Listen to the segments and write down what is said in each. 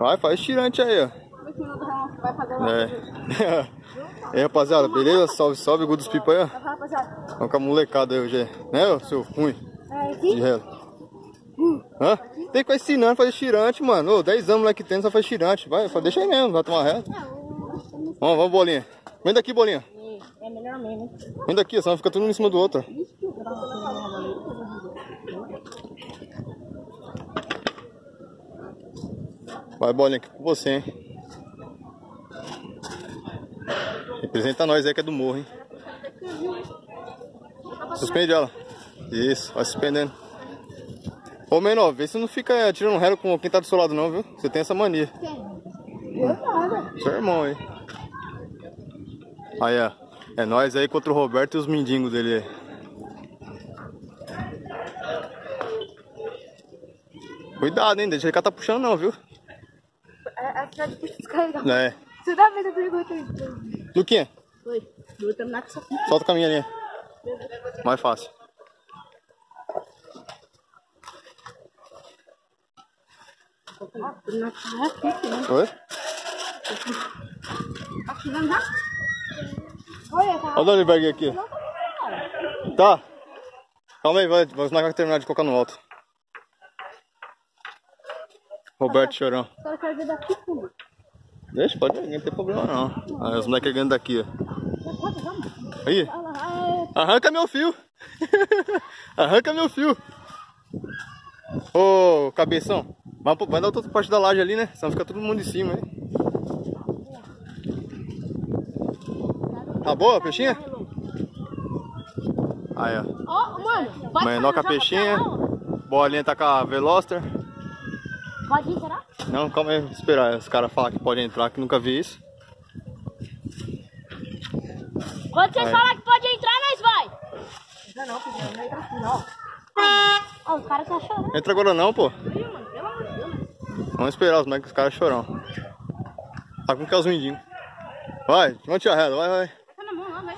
Vai, faz tirante aí, ó. Vai fazer uma É. E aí, rapaziada, beleza? Salve, salve, Gu dos Pipa aí, ó. Rapaziada, Vamos com a molecada aí hoje, né, seu ruim é, de aqui, relo. Hã? Tem que ir ensinando a fazer tirante, mano. Ô, 10 anos moleque tem, só faz tirante. Vai, deixa aí mesmo, vai tomar relo. Vamos, vamos, bolinha. Vem daqui, bolinha. é melhor mesmo. Vem daqui, senão fica tudo um em cima do outro. Vai, bolinha, aqui com você, hein? Representa nós aí que é do morro, hein? Suspende ela. Isso, vai suspendendo. Ô menor, vê se não fica é, tirando relo com quem tá do seu lado não, viu? Você tem essa mania. Seu irmão aí. Aí, ó. É nós aí contra o Roberto e os mendigos dele aí. Cuidado, hein? Deixa ele cá tá puxando não, viu? É só de descarregar. É. Você dá vez eu perguntei. Luquinha, Oi, vou terminar com isso aqui. solta o caminho ali. Mais fácil. Isso? Oi? Aqui não dá? Olha o Oliverg aqui. Tá. Calma aí, vai. Terminar de colocar no alto. Roberto Chorão. Só quero ver daqui. Deixa, pode ir, não tem problema não. Aí os moleques ganhando daqui, ó. Aí. Arranca meu fio. Arranca meu fio. Ô, cabeção. Vai, vai na outra parte da laje ali, né? Senão fica todo mundo em cima, hein? Tá boa a peixinha? Aí, ó. Ó, mano, Menor com a peixinha. Bolinha tá com a Veloster. Pode ir, será? Não, calma aí, esperar os caras falar que pode entrar, que nunca vi isso. Quando vocês Aí. falar que pode entrar, nós vai. Não, não, filho, não entra aqui, não. Ó, os caras tá chorando. Entra agora não, pô. Ih, mano, pelo amor de Deus. Vamos esperar os moleques, os caras chorão. Tá com que é os mindinhos. Vai, vamos tirar reta, vai, vai. Tá na mão lá, vai.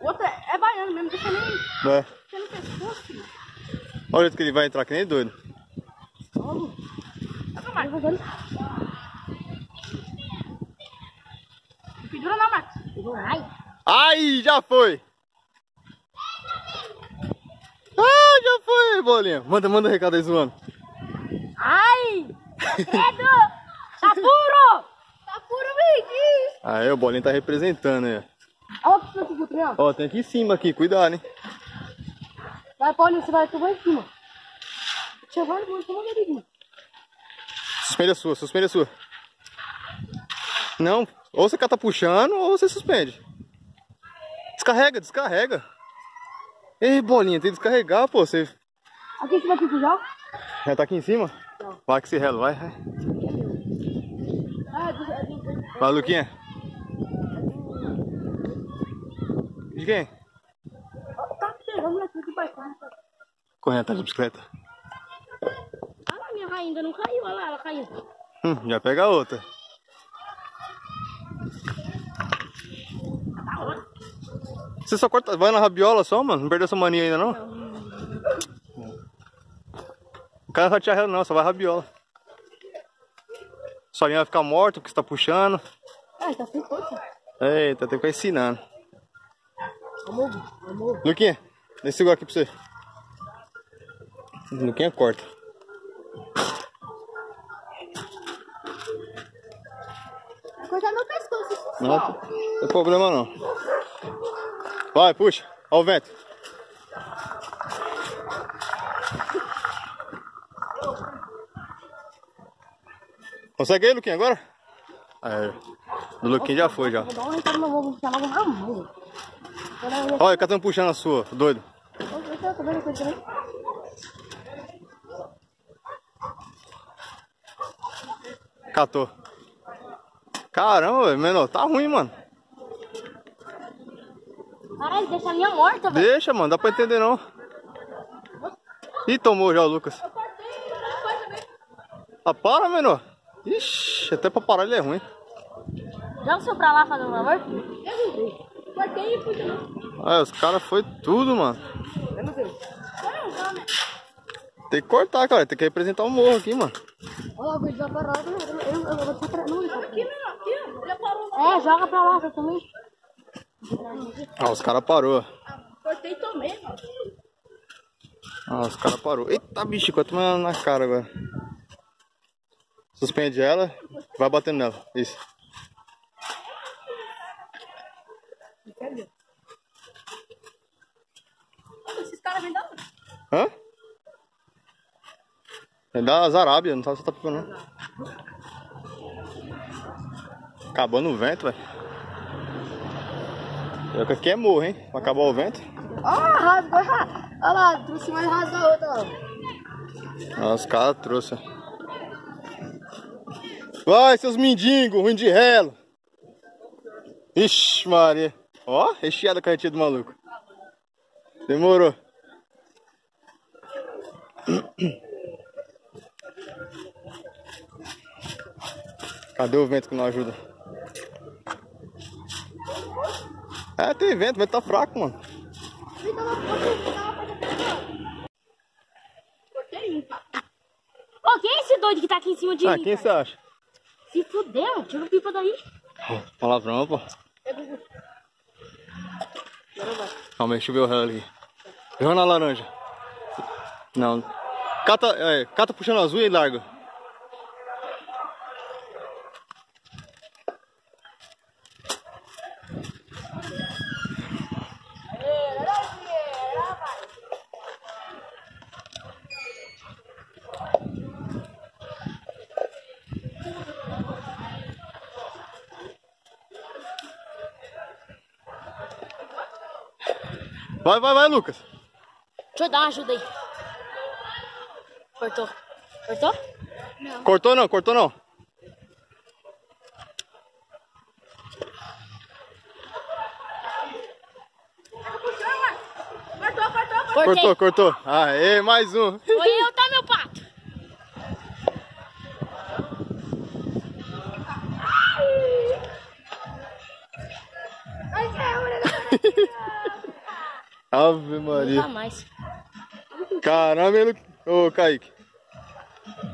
Outra é baiano mesmo, deixa nem... vai. Deixa no pescoço, filho. Olha o jeito que ele vai entrar, que nem doido. Marcos. Não pendura não, Marcos. Ai. Ai, já foi! Ah, já foi, bolinha. Manda, manda um recado aí zoando. Ai! Credo! Tá puro! Tá puro, Vicky! Aí, o bolinha tá representando aí. Olha pro seu Trião. Ó, tem aqui em cima aqui, cuidado, hein. Vai, Paulinho, você vai, tu vai em cima. Deixa eu ver, vou tomar uma. Suspende a sua, suspende a sua. Não, ou você tá puxando ou você suspende. Descarrega, descarrega. Ei, bolinha, tem que descarregar, pô. Você Aqui em cima aqui, já? já tá aqui em cima? Vai que se relo, vai, vai. Ah, deixa eu Vai, Luquinha. De quem? Tá chegando aqui de baixo. Correndo atrás da bicicleta. Ah, ainda não caiu, olha lá, ela caiu. Hum, já pega a outra. Você só corta, vai na rabiola só, mano? Não perdeu essa mania ainda não? O cara não vai tirar relo não, só vai rabiola. Sua linha vai ficar morta porque você tá puxando. Ai, tá sem força. Eita, tem que ficar ensinando. Vamos, vamos. Luquinha, deixa eu segurar aqui pra você. Luquinha corta. Vai cortar meu pescoço. isso Não, não tem problema não. Vai, puxa. Ó o vento. Consegue aí, Luquinha, agora? É. O Luquinha já foi, já. Vou dar uma rentada no vou chamar o Ramon. Vou dar uma Olha, o Catão puxando a sua, doido. rentada. Tá vendo coisa também? Catou. Caramba, velho, menor, tá ruim, mano. Caralho, deixa a linha morta, velho. Deixa, mano, dá pra entender não. Ih, tomou já o Lucas. Ah, para, menor. Ixi, até pra parar ele é ruim. Joga o seu pra lá, fazendo um favor. Cortei e fui também. Ah, os caras foi tudo, mano. Vi. Tem que cortar, cara. Tem que representar o morro aqui, mano. Olha lá, o vídeo. Eu, vou deixar pra... Não, aqui, aqui, ó. Já parou. É, joga pra lá, você também. Ah, os caras parou. Cortei também, mano. Ah, os caras parou. Eita, bicho, quanto mais na cara agora. Suspende ela, vai batendo nela. Isso. Esses caras vêm da onde? Hã? É das Arábia, não sabe se tá pegando não. Acabando o vento, velho. Pior que aqui é morro, hein? Pra acabar o vento. Ah, rasgou. Olha lá, trouxe mais rasgou outra, ó. Ah, os caras trouxeram. Vai, seus mendigos, ruim de relo. Ixi, Maria. Ó, recheada a carretinha do maluco. Demorou. Cadê o vento que não ajuda? É, tem vento, o vento tá fraco, mano. Ô, quem é esse doido que tá aqui em cima de Ah, mim? quem cara? você acha? Se fudeu, tira o pipa daí. Palavrão, pô. Calma aí, deixa eu ver o réu ali. Joga na laranja. Não. Cata, é, cata puxando azul e larga. Vai, vai, vai, Lucas. Deixa eu dar uma ajuda aí. Cortou. Cortou? Cortou não, cortou não. Cortei. Cortou, cortou. Aê, mais um. Foi eu, tá, meu pato? Ave Maria. Nunca mais. Caramba, Lu- Ô, Kaique.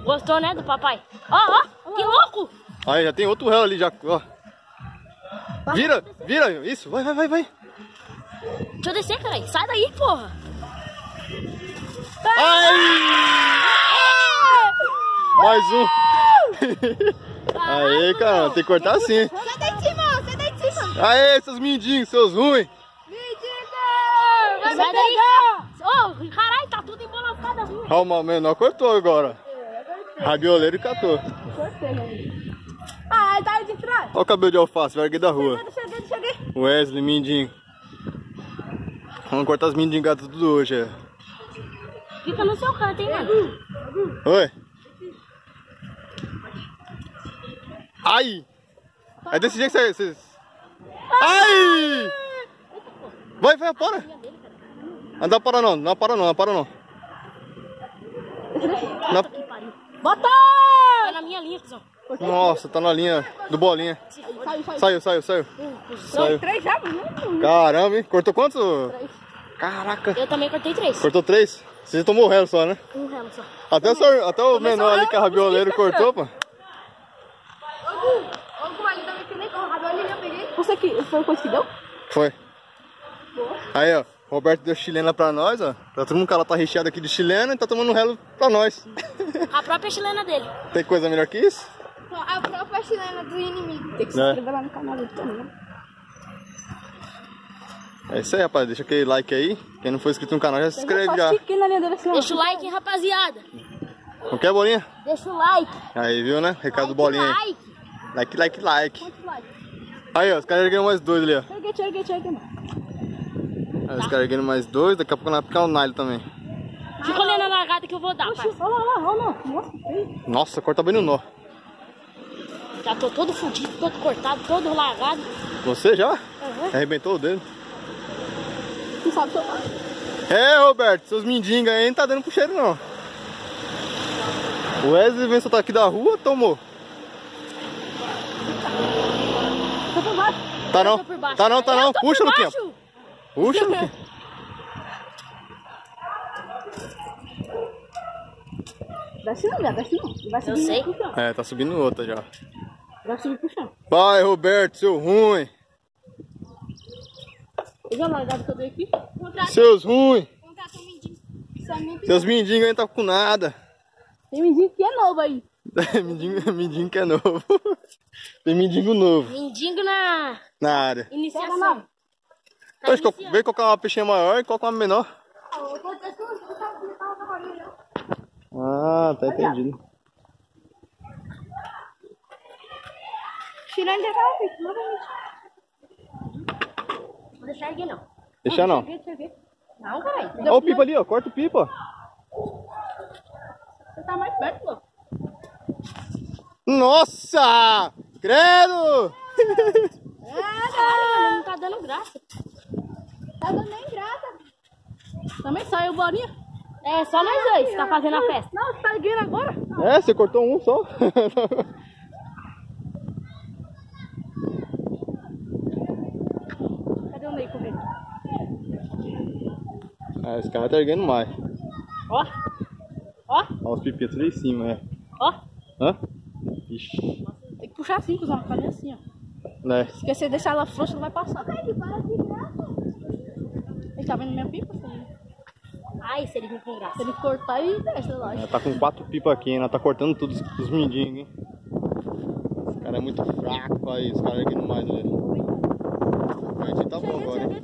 Gostou, né, do papai? Ó, ó, que louco! Aí, já tem outro réu ali já, ó. Vira, vira, isso, vai, vai, vai, vai. Deixa eu descer, cara. Sai daí, porra. Ai! Mais um. Aê, cara, tem que cortar assim. Sai daí de cima, sai daí de cima. Aê, seus mindinhos, seus ruins. Sai daí. Ô, caralho, tá tudo embolafado ali. Ó, o menor cortou agora. Rabioleiro e catou. Ah, tá de trás. Ó o cabelo de alface, vai erguer da rua. Cheguei, cheguei. Wesley, mindinho. Vamos cortar as mindingadas tudo hoje, é. Fica no seu canto, hein, mano. Oi. Ai! É desse jeito que você... você... Ai! Vai, vai, para! Não dá para não, não para não, não para não. Pariu. Bota! Tá na minha linha, cuzão. Nossa, tá na linha do bolinha. Saiu, saiu. Saiu, saiu, saiu. Saiu. Três já. Caramba, hein? Cortou quantos? Caraca. Eu também cortei três. Cortou três? Você já tomou relo só, né? Um relo só. Até o, senhor- até o menor ali que é rabioleiro cortou, pô. Você que foi o coisa que deu? Foi. Aí, ó. Roberto deu chilena pra nós, ó. Tá todo mundo que ela tá recheado aqui de chilena e tá tomando relo pra nós. A própria chilena dele. Tem coisa melhor que isso? A própria chilena do inimigo. Tem que se É. inscrever lá no canal dele também. É isso aí, rapaz. Deixa aquele like aí. Quem não for inscrito no canal já se inscreve já. Deixa o like, rapaziada. Não quer bolinha? Deixa o like. Aí, viu, né? Recado do bolinha aí. Like. Like, like, like. Muito like. Aí, ó. Os caras erguendo mais dois ali, ó. Cheguei, cheguei, cheguei, mano. Aí, os caras erguendo mais dois. Daqui a pouco nós vai picar o Nile também. Fica olhando a largada que eu vou dar, pai. Olha lá, olha lá. Nossa. Nossa, corta bem no nó. Já tô todo fudido, todo cortado, todo largado. Você já? Uhum. Arrebentou o dedo. Tu sabe pai. É, Roberto, seus mindingas aí não tá dando pro cheiro, não. O Wesley vem soltar aqui da rua, tomou. Tá. Tá não? Tá não, tá não. Puxa, Luquinha. Puxa. Desce não, viado, desce não. Vai subir sei. pro chão. É, tá subindo outra já. Vai subir pro chão. Vai, Roberto, seu ruim. E olha lá, a idade que eu dei aqui. Seus ruins. Contratou um mendigo. Seus mendigos ainda tá com nada. Tem mendigo que é novo aí. mendigo, mendigo que é novo. Tem mendigo novo Mendigo na na área. iniciação. Tá iniciando. vem colocar uma peixinha maior e colocar uma menor. Ah, tá entendido. Tirando daquela ficha, novamente. Vou deixar erguer, não. Deixa não. Não, caralho. Olha o pipa ali, ó. Corta o pipa. Você tá mais perto, pô. Nossa! Credo! Caralho, não tá dando graça. Tá dando nem graça. Também saiu o bolinha. É, só nós dois que tá fazendo a festa. Não, você tá erguendo agora? É, você cortou um só. Cadê o Ney correndo? ah, esse cara tá erguendo mais. Ó. Ó, Olha os pipitos ali em cima, é. ó. Hã? Ixi. Tem que puxar assim, cuzão. Fazer assim, ó. Né? Se você deixar ela frouxa, não vai passar. Ele tá vendo minha pipa? filho? Ai, se ele vir com graça. Se ele cortar, ele desce, Ela lógico. tá com quatro pipas aqui, hein? Ela tá cortando tudo os, os mendigos, hein? Esse cara é muito fraco aí, os caras erguendo mais ali. A gente tá bom agora, hein?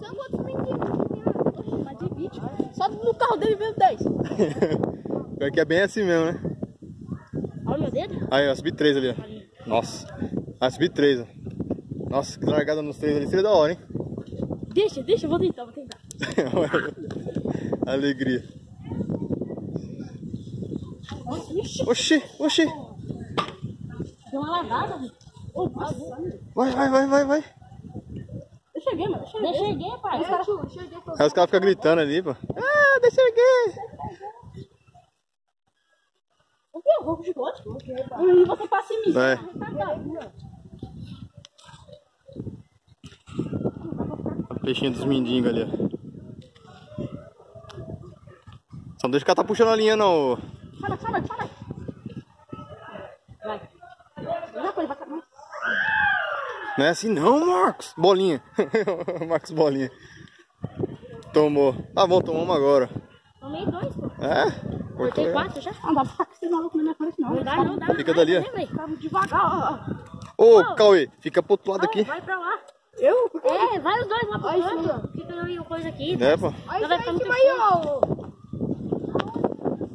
São quantos mendigos? Mas divide. Só no carro dele veio 10. Pior que é bem assim mesmo, né? Olha o meu dedo. Aí, ó, subi três ali, ó. Nossa. Ah, subi três, ó. Nossa, que largada nos três ali seria da hora, hein? Deixa, deixa, eu vou tentar, vou tentar. Alegria. Oxi, oxi. deu uma lavada, velho. Nossa. Vai, vai, vai, vai, vai. Deixa eu ver, mano. Deixa eu ver. Deixa eu erguer, pai. Eu ver. Aí os caras ficam gritando ali, pô. Ah, deixa eu erguer. O que? Eu vou pro chicote? E você passa em mim. Vai. A peixinha dos mendigos ali, ó. Só não deixa o cara tá puxando a linha, não. Sai, sai, sai. Vai. Não é assim não, Marcos. Bolinha. Marcos Bolinha. Tomou. Tá bom, tomamos agora. Tomei dois, pô. É? Cortei já. quatro já. Não dá pra ficar com esse maluco na minha frente, não. Não dá, não dá. Fica dali, ó. né, devagar, ó. Ô, Cauê, fica pro outro lado aqui. Vai pra lá. É, vai os dois lá pro Olha canto. Fica eu e o coisa aqui. É, pô. Não vai ficar muito aí, ó.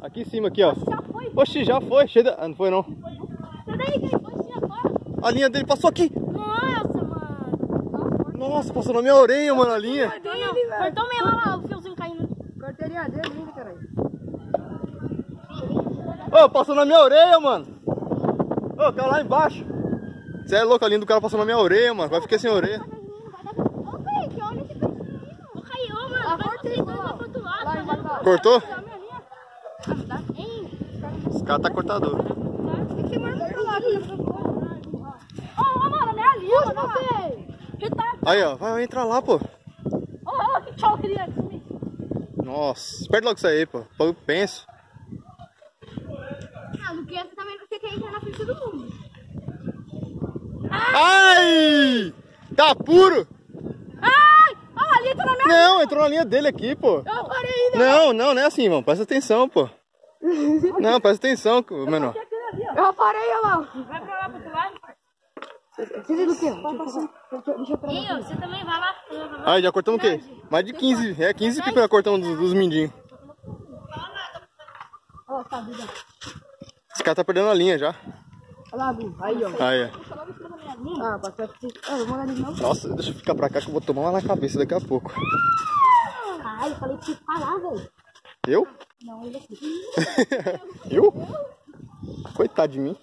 Aqui em cima, aqui, ó. Já foi. Oxi, já foi. Cheio de... Ah, não foi não. Sai daí, que foi. A linha dele passou aqui. Nossa, mano. Nossa, passou na minha orelha, mano, a linha. Cortou mesmo olha lá o fiozinho caindo. Cortaria dele ainda, caralho. Ô, passou na minha orelha, mano. Ô, caiu lá embaixo. Você é louco, a linha do cara passou na minha orelha, mano. Vai ficar sem orelha. Ô, Kaique, olha esse peixinho. Não caiu, mano. Vai vocês dois lá pro outro lado. Vai, vai, vai. Cortou? Hein? Esse cara tá cortador. Você manda pra lá, Ô, ô, mano, minha linha, mano. você. tá... Aí, ó. Vai entrar lá, pô. Ô, ô, que tchau, queria. Nossa. Espera logo isso aí, pô. Eu penso. Ah, quer, você também você quer entrar na frente do mundo. Ai! Tá puro? Ai! Ó, ali entrou na minha Não, entrou na linha dele aqui, pô. Eu parei ainda. Não, não, não é assim, mano. Presta atenção, pô. Não, presta atenção, menor. Eu parei, ó lá. Vai pra lá pro outro lado. Você viu do quê? Deixa eu você também vai lá. Aí, já cortamos o quê? Mais de 15. É 15 pipas já cortamos dos, dos mindinhos. Ó, tá. Esse cara tá perdendo a linha já. Olha lá, Bu. Aí, ó. Aí, ó. Ah, papai. Eu vou lá de novo. Nossa, deixa eu ficar pra cá que eu vou tomar uma na cabeça daqui a pouco. Caralho, eu falei pra você falar, velho. Eu? Não, ele aqui. Eu? Coitado de mim.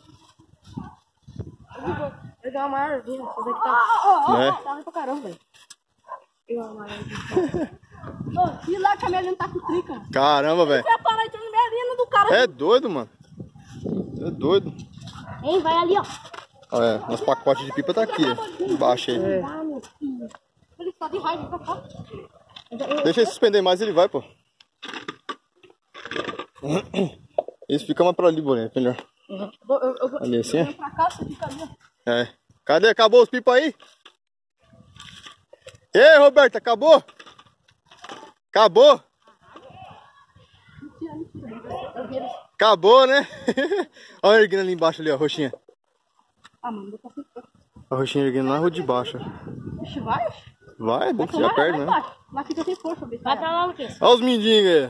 Eu dei uma maior vinha. Essa daqui tá. É. Tá ruim pra caramba, velho. Eu maior vinha. Ô, e lá que a minha linha tá com trica. Caramba, velho. Você parar entrando na minha linha do cara. É doido, mano. É doido. Hein, vai ali, ó. Olha, nosso pacote de pipa tá aqui. Embaixo aí. Cá. Deixa ele suspender mais ele vai, pô. Isso fica mais pra ali, Bolinha, melhor. Ali assim, ó. É. Cadê? Acabou os pipa aí? Ei, Roberto, acabou? Acabou? Acabou, né? Olha a erguendo ali embaixo ali, ó, roxinha. Ah, mano, vou passar A roxinha erguendo na rua de baixo. Vixe, vai? Vai, é bom que você Vai já perde, vai né? embaixo. Lá fica sem força, bicho. Vai pra lá, Luquinhas. Olha os mendigos aí.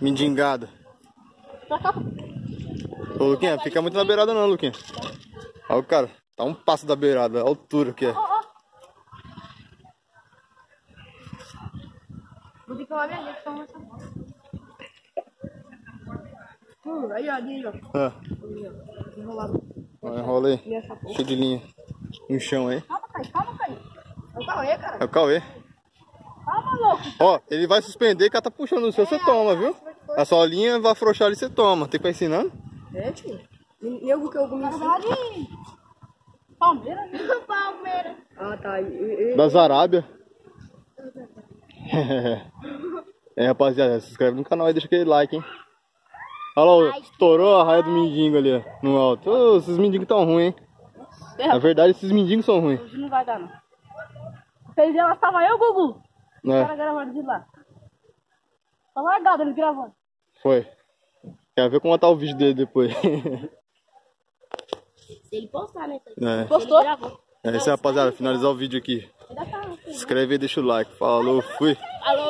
Mendigada. Pra cá. Ô, Luquinha, fica muito na beirada não, Luquinha. Olha o cara, tá um passo da beirada, a altura que é. Vou ter que essa Hum, aí, ó, ali, ó. Ah. Enrolado. ó, enrola aí, cheio de linha. No chão aí. Calma, Caio, calma, Caio. É o Cauê, cara. É o Cauê. Calma, louco. Ó, ele vai suspender e o cara tá puxando o seu, você toma, viu? A sua linha vai afrouxar ali, você toma. Tem que ficar ensinando? É, tio. E eu que eu comi assim. Palmeiras? né? Palmeiras. Ah, tá. E, e, Das Arábia. é, rapaziada, se inscreve no canal aí, deixa aquele like, hein? Olha lá, estourou a raia do mendigo ali, ó, no alto. Ô, esses mendigos tão ruins, hein? Na verdade, esses mendigos são ruins. Hoje não vai dar, não. Dia lá tava eu, Gugu. O cara É, gravando de lá. Tá largado ele gravando. foi. Quero ver como tá o vídeo dele depois. Se ele postar, né? é. Postou? É isso aí, rapaziada. Finalizar o vídeo aqui. Tá. Se inscreve aí, deixa o like. Falou, fui. Alô.